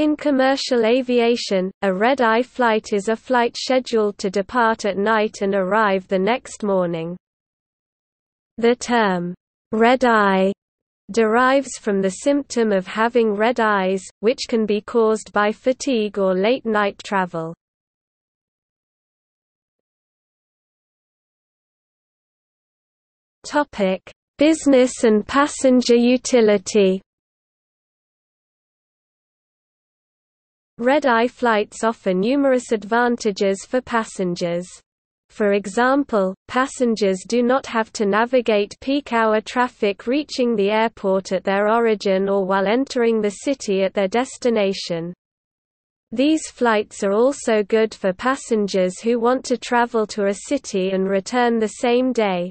In commercial aviation, a red-eye flight is a flight scheduled to depart at night and arrive the next morning. The term, red eye, derives from the symptom of having red eyes, which can be caused by fatigue or late-night travel. Business and passenger utility Red-eye flights offer numerous advantages for passengers. For example, passengers do not have to navigate peak-hour traffic reaching the airport at their origin or while entering the city at their destination. These flights are also good for passengers who want to travel to a city and return the same day.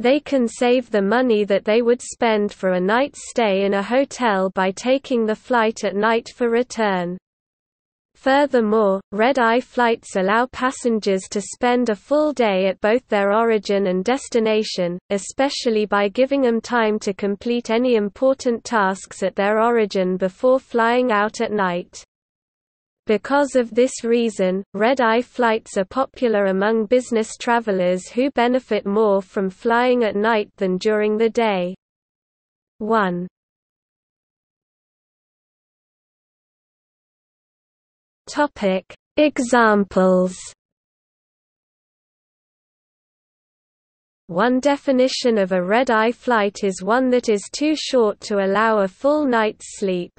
They can save the money that they would spend for a night's stay in a hotel by taking the flight at night for return. Furthermore, red-eye flights allow passengers to spend a full day at both their origin and destination, especially by giving them time to complete any important tasks at their origin before flying out at night. Because of this reason, red-eye flights are popular among business travelers who benefit more from flying at night than during the day. 1. Topic: Examples. One definition of a red-eye flight is one that is too short to allow a full night's sleep.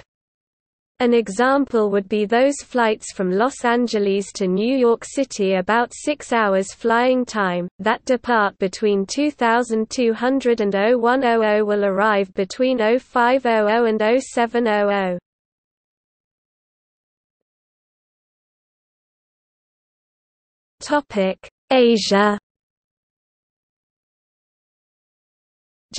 An example would be those flights from Los Angeles to New York City about 6 hours flying time, that depart between 2200 and 0100 will arrive between 0500 and 0700. Topic: Asia.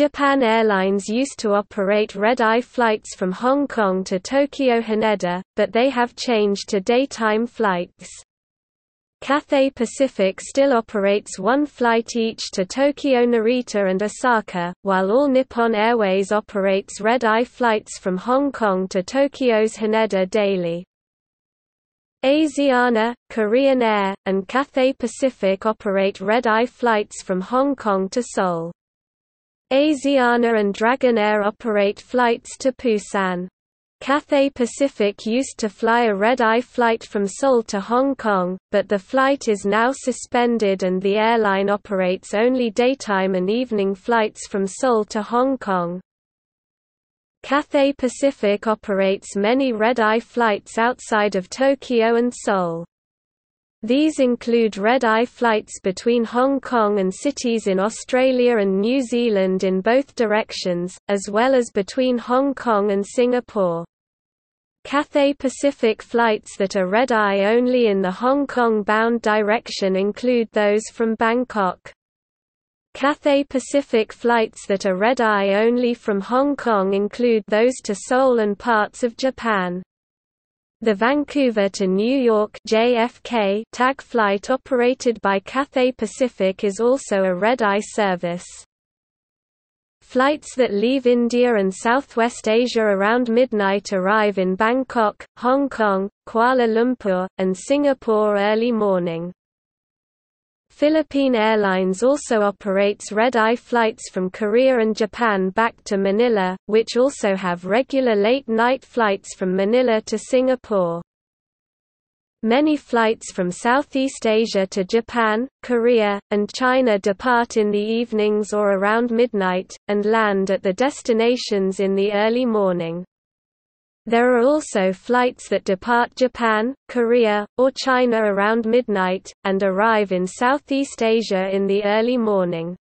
Japan Airlines used to operate red-eye flights from Hong Kong to Tokyo Haneda, but they have changed to daytime flights. Cathay Pacific still operates one flight each to Tokyo Narita and Osaka, while All Nippon Airways operates red-eye flights from Hong Kong to Tokyo's Haneda daily. Asiana, Korean Air, and Cathay Pacific operate red-eye flights from Hong Kong to Seoul. Asiana and Dragonair operate flights to Busan. Cathay Pacific used to fly a red-eye flight from Seoul to Hong Kong, but the flight is now suspended and the airline operates only daytime and evening flights from Seoul to Hong Kong. Cathay Pacific operates many red-eye flights outside of Tokyo and Seoul. These include red-eye flights between Hong Kong and cities in Australia and New Zealand in both directions, as well as between Hong Kong and Singapore. Cathay Pacific flights that are red-eye only in the Hong Kong-bound direction include those from Bangkok. Cathay Pacific flights that are red-eye only from Hong Kong include those to Seoul and parts of Japan. The Vancouver to New York JFK tag flight operated by Cathay Pacific is also a red-eye service. Flights that leave India and Southwest Asia around midnight arrive in Bangkok, Hong Kong, Kuala Lumpur, and Singapore early morning. Philippine Airlines also operates red-eye flights from Korea and Japan back to Manila, which also have regular late-night flights from Manila to Singapore. Many flights from Southeast Asia to Japan, Korea, and China depart in the evenings or around midnight, and land at the destinations in the early morning. There are also flights that depart Japan, Korea, or China around midnight, and arrive in Southeast Asia in the early morning.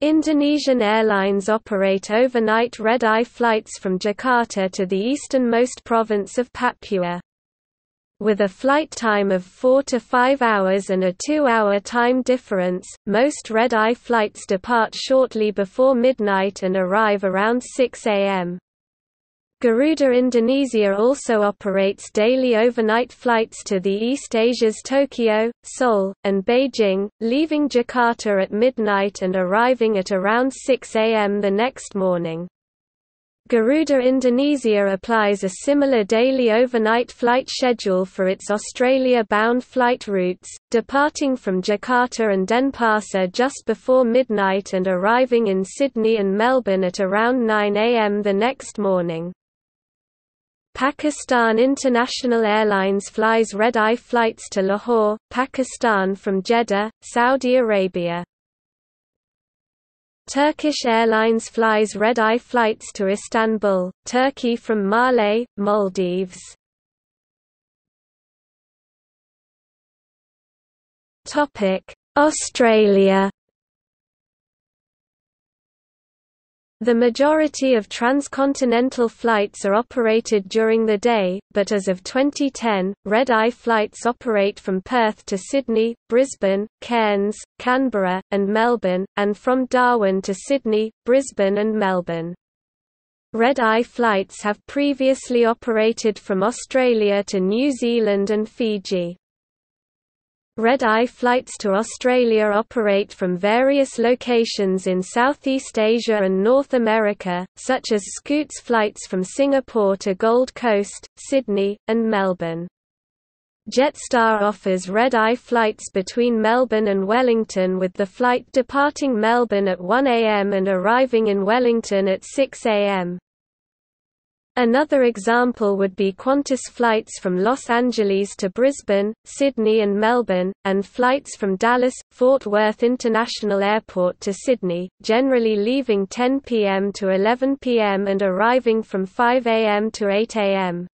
Indonesian Airlines operate overnight red-eye flights from Jakarta to the easternmost province of Papua. With a flight time of 4 to 5 hours and a 2-hour time difference, most red-eye flights depart shortly before midnight and arrive around 6 am. Garuda Indonesia also operates daily overnight flights to the East Asia's Tokyo, Seoul, and Beijing, leaving Jakarta at midnight and arriving at around 6 am the next morning. Garuda Indonesia applies a similar daily overnight flight schedule for its Australia-bound flight routes, departing from Jakarta and Denpasar just before midnight and arriving in Sydney and Melbourne at around 9 am the next morning. Pakistan International Airlines flies red-eye flights to Lahore, Pakistan from Jeddah, Saudi Arabia. Turkish Airlines flies red-eye flights to Istanbul, Turkey from Male, Maldives. Australia The majority of transcontinental flights are operated during the day, but as of 2010, red-eye flights operate from Perth to Sydney, Brisbane, Cairns, Canberra, and Melbourne, and from Darwin to Sydney, Brisbane and Melbourne. Red-eye flights have previously operated from Australia to New Zealand and Fiji. Red-eye flights to Australia operate from various locations in Southeast Asia and North America, such as Scoot's flights from Singapore to Gold Coast, Sydney, and Melbourne. Jetstar offers red-eye flights between Melbourne and Wellington with the flight departing Melbourne at 1 am and arriving in Wellington at 6 am. Another example would be Qantas flights from Los Angeles to Brisbane, Sydney and Melbourne, and flights from Dallas, Fort Worth International Airport to Sydney, generally leaving 10 p.m. to 11 p.m. and arriving from 5 a.m. to 8 a.m.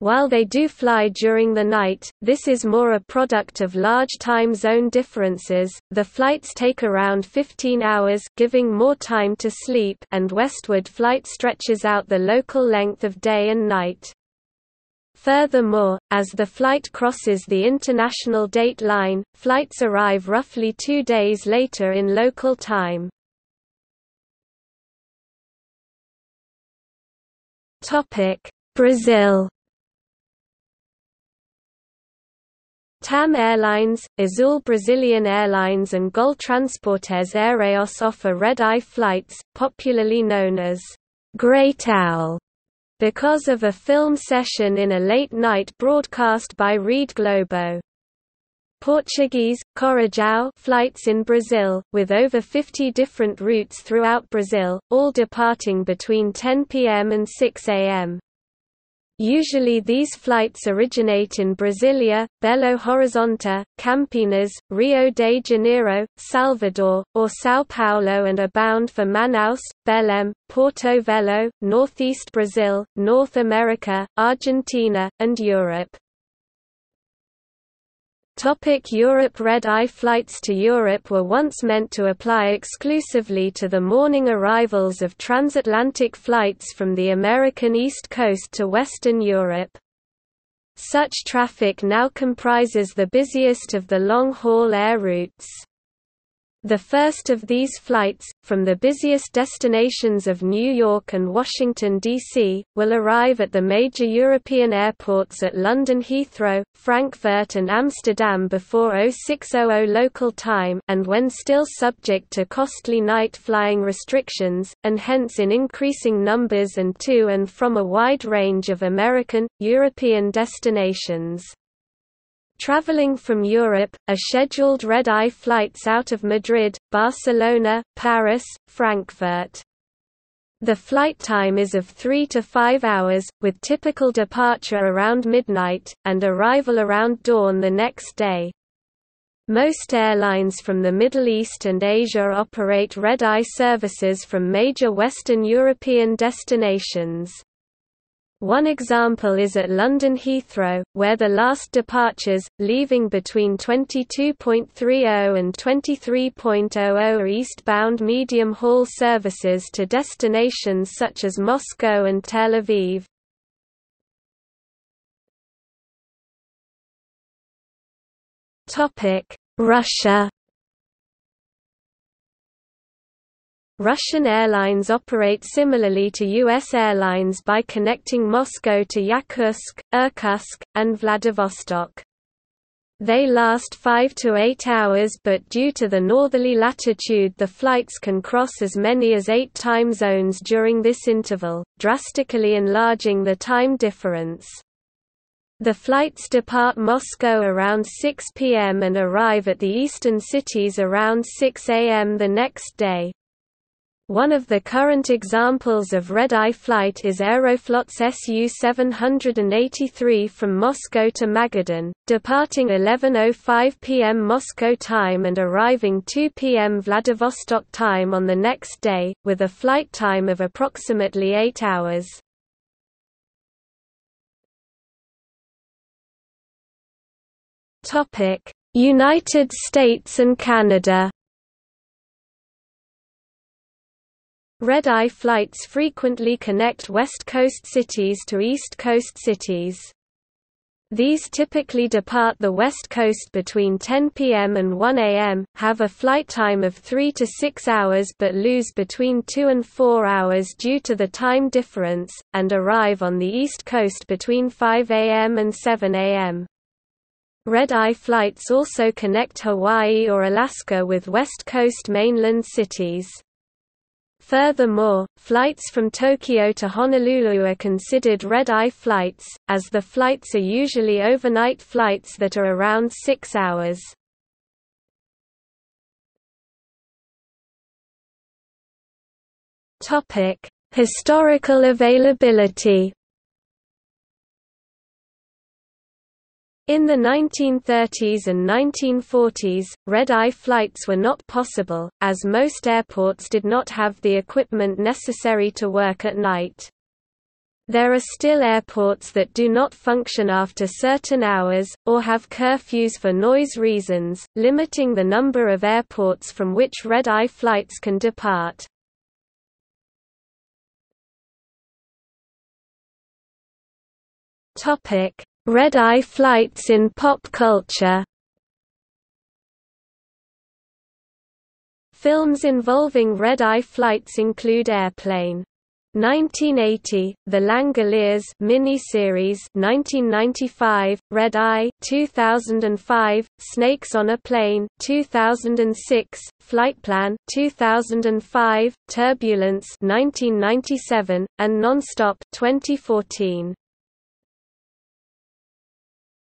While they do fly during the night, this is more a product of large time zone differences. The flights take around 15 hours, giving more time to sleep, and westward flight stretches out the local length of day and night. Furthermore, as the flight crosses the international date line, flights arrive roughly two days later in local time. Brazil TAM Airlines, Azul Brazilian Airlines and Gol Transportes Aéreos offer red-eye flights, popularly known as Great Owl, because of a film session in a late-night broadcast by Rede Globo. Portuguese, Corujão flights in Brazil, with over 50 different routes throughout Brazil, all departing between 10 p.m. and 6 a.m. Usually these flights originate in Brasilia, Belo Horizonte, Campinas, Rio de Janeiro, Salvador, or São Paulo and are bound for Manaus, Belém, Porto Velho, northeast Brazil, North America, Argentina, and Europe. Topic Europe Red-eye flights to Europe were once meant to apply exclusively to the morning arrivals of transatlantic flights from the American East Coast to Western Europe. Such traffic now comprises the busiest of the long-haul air routes. The first of these flights, from the busiest destinations of New York and Washington, D.C., will arrive at the major European airports at London Heathrow, Frankfurt and Amsterdam before 0600 local time and when still subject to costly night flying restrictions, and hence in increasing numbers and to and from a wide range of American, European destinations. Traveling from Europe, are scheduled red-eye flights out of Madrid, Barcelona, Paris, Frankfurt. The flight time is of 3 to 5 hours, with typical departure around midnight, and arrival around dawn the next day. Most airlines from the Middle East and Asia operate red-eye services from major Western European destinations. One example is at London Heathrow, where the last departures, leaving between 22.30 and 23.00 are eastbound medium-haul services to destinations such as Moscow and Tel Aviv. Russia Russian airlines operate similarly to U.S. airlines by connecting Moscow to Yakutsk, Irkutsk, and Vladivostok. They last 5 to 8 hours but due to the northerly latitude the flights can cross as many as 8 time zones during this interval, drastically enlarging the time difference. The flights depart Moscow around 6 p.m. and arrive at the eastern cities around 6 a.m. the next day. One of the current examples of red-eye flight is Aeroflot's Su-783 from Moscow to Magadan, departing 11.05 pm Moscow time and arriving 2 pm Vladivostok time on the next day, with a flight time of approximately 8 hours. United States and Canada Red-eye flights frequently connect West Coast cities to East Coast cities. These typically depart the West Coast between 10 p.m. and 1 a.m., have a flight time of 3 to 6 hours but lose between 2 and 4 hours due to the time difference, and arrive on the East Coast between 5 a.m. and 7 a.m. Red-eye flights also connect Hawaii or Alaska with West Coast mainland cities. Furthermore, flights from Tokyo to Honolulu are considered red-eye flights, as the flights are usually overnight flights that are around six hours. Historical availability In the 1930s and 1940s, red-eye flights were not possible, as most airports did not have the equipment necessary to work at night. There are still airports that do not function after certain hours, or have curfews for noise reasons, limiting the number of airports from which red-eye flights can depart. Topic: Red-eye flights in pop culture Films involving red-eye flights include Airplane! 1980, The Langoliers mini-series 1995, Red Eye 2005, Snakes on a Plane 2006, Flightplan 2005, Turbulence 1997, and Nonstop 2014.